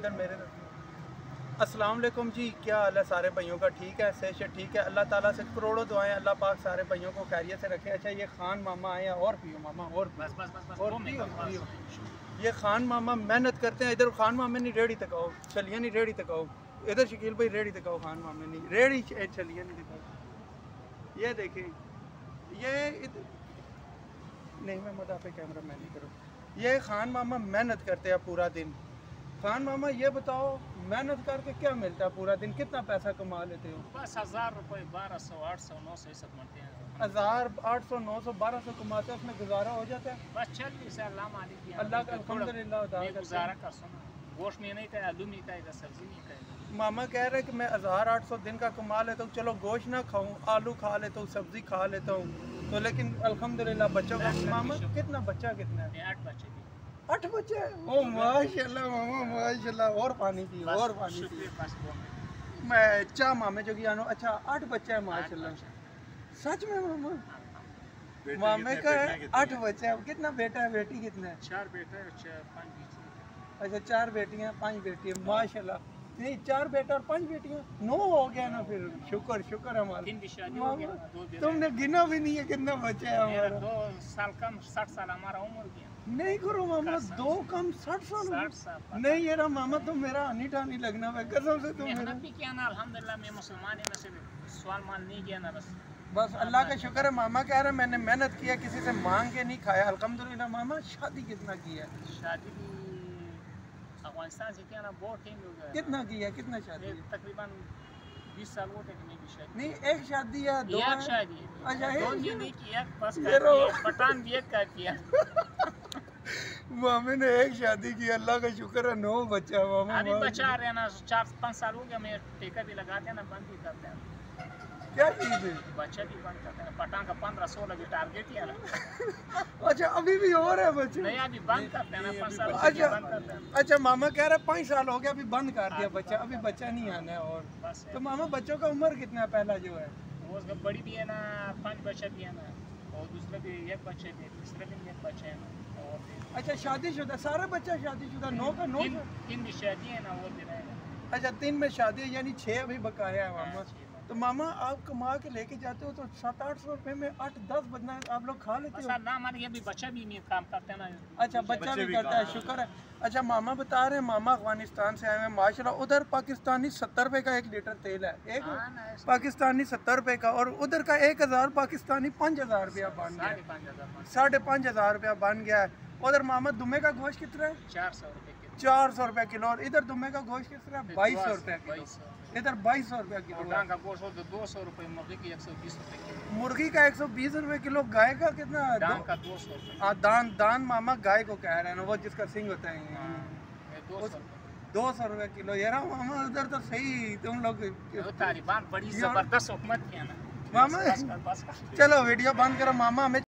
इधर मेरे अस्सलाम वालेकुम जी क्या हाल है सारे भाइयों का? ठीक है से ठीक है। अल्लाह ताला से करोड़ों दुआएँ अल्लाह पाक सारे भाइयों को खैरियत से रखे। अच्छा ये खान मामा आए हैं और पियो मामा और बस बस बस बस और पियो, पियो। ये खान मामा मेहनत करते हैं इधर खान मामे नहीं रेडी तक आओ। चलिए नहीं रेडी तक आओ। इधर शकील भाई रेडी तक आओ खान मामे नहीं। रेडी चलिए नहीं दिखाओ ये देखें ये नहीं मैं मदा पे कैमरा मैन नहीं करूँ। ये खान मामा मेहनत करते हैं पूरा दिन। खान मामा ये बताओ मेहनत करके क्या मिलता है पूरा दिन? कितना पैसा कमा लेते हो? बस हज़ार रुपए बारह सौ आठ सौ नौ सौ बनते हैं। हज़ार आठ सौ नौ सौ बारह सौ कमाते हैं उसमें गुजारा हो जाता है? बस चल अल्लाह की गुजारा कर सुना गोश्त में नहीं खाएगा आलू नहीं खाएगा सब्ज़ी नहीं खाएगा मामा कह रहे कि मैं हज़ार आठ सौ दिन का कमा लेता हूँ। चलो गोश्त ना खाऊं आलू खा लेता हूँ सब्ज़ी खा लेता हूँ। तो लेकिन अल्हम्दुलिल्लाह बच्चों का मामा कितना बच्चा कितना है? आठ बच्चे आठ बच्चे ओ माशाल्लाह मामा माशाल्लाह और पानी और पानी मैं चा मामे जो कि अच्छा आठ बच्चे हैं माशाल्लाह। सच में मामा? मामे का आठ बच्चे हैं। कितना बेटा है बेटी कितना? है चार बेटे चार पाँच अच्छा चार बेटियाँ पाँच बेटियाँ माशाल्लाह। नहीं चार बेटा और पाँच बेटियाँ? नौ हो गया ना फिर। शुक्र शुक्र हमारा। हो तुमने गिना भी नहीं है कितना बच्चे है हमारा। दो साल कम साठ साल हमारा उम्र गया नहीं करो मामा दो कम साठ साल नहीं ये रहा मामा तुम मेरा हनी ठानी लगना है कसम से तुम मेरा मेहनत भी किया ना अल्हम्दुलिल्लाह मैं मुसलमान है मैं सिर्फ़ सवाल माल नहीं किया ना बस। बस अल्लाह का शुक्र है मामा कह रहे मैंने मेहनत किया किसी से मांग के नहीं खाया। अल्हम्दुलिल्लाह मामा शादी कितना की है? शादी भी अफ़गानिस्तान से किया ना बहुत टाइम हो गया। कितना की है? कितना शादी तकरीबन बीस साल वो कि शादी? नहीं एक शादी या दो एक शादी। अच्छा, एक भी नहीं किया बस कर दिया। पठान भी एक मामे ने एक शादी की अल्लाह का शुक्र है नौ बच्चा मामा अभी बचा रहे ना चार पाँच साल हो गया मैं टेका भी लगाते हैं ना बंद भी करते हैं। क्या चीज़ है? बच्चा भी बंद करते हैं पठान का पंद्रह सोलह भी टारगेट ही है ना। अच्छा अभी भी और है बच्चे? नहीं अभी बंद करते हैं ना साल अच्छा। अच्छा करते हैं अच्छा मामा कह रहे पाँच साल हो गया अभी बंद कर दिया बच्चा अभी बच्चा नहीं आना है और तो मामा बच्चों का उम्र कितना है पहला जो है? वो उसका बड़ी भी है ना पाँच बच्चा भी है ना और दूसरा भी एक बच्चे भी है तीसरा भी एक बच्चा है ना और अच्छा शादीशुदा सारे बच्चा शादीशुदा नौ का नौ तीन का? भी शादी है ना वो भी रहेगा। अच्छा तीन में शादी है यानी छः अभी बकाया है मामा। हाँ। तो मामा आप कमा के लेके जाते हो तो सात आठ सौ रुपये में आठ दस बदना आप लोग खा लेते हो। ना हमारे ये भी बच्चा भी काम करते हैं ना। अच्छा बच्चा भी भी करता है शुक्र है। अच्छा मामा बता रहे हैं मामा अफ़गानिस्तान से आए हुए हैं माशाल्लाह उधर पाकिस्तानी सत्तर रुपए का एक लीटर तेल है एक हाँ पाकिस्तानी सत्तर रुपए का और उधर का एक हज़ार पाकिस्तानी पाँच हज़ार रुपया बन गया। साढ़े पाँच हज़ार साढ़े पाँच हज़ार रुपया बन गया है। उधर मामा दुमे का गोश्त कितना है? चार सौ रुपये चार सौ रुपया किलो और इधर दुमे का गोश्त कितना है? बाईस सौ रुपया किलो। इधर बाईस सौ रुपया किलो। का गोश्त हो तो दो सौ रुपये मुर्गी की एक सौ बीस रुपये किलो। मुर्गी का एक सौ बीस रुपये किलो गाय का कितना? है? डांग दो- का दो सौ रुपये। हाँ दान दान मामा गाय को कह रहे हैं वो जिसका सिंग होता है। हाँ, दो सौ रुपये। किलो। ये रहा मामा उधर तो सही तुम लोग तालिबान बड़ी ज़बरदस्त हुकूमत किया ना। मामा। चलो वीडियो बंद करो। मामा हमें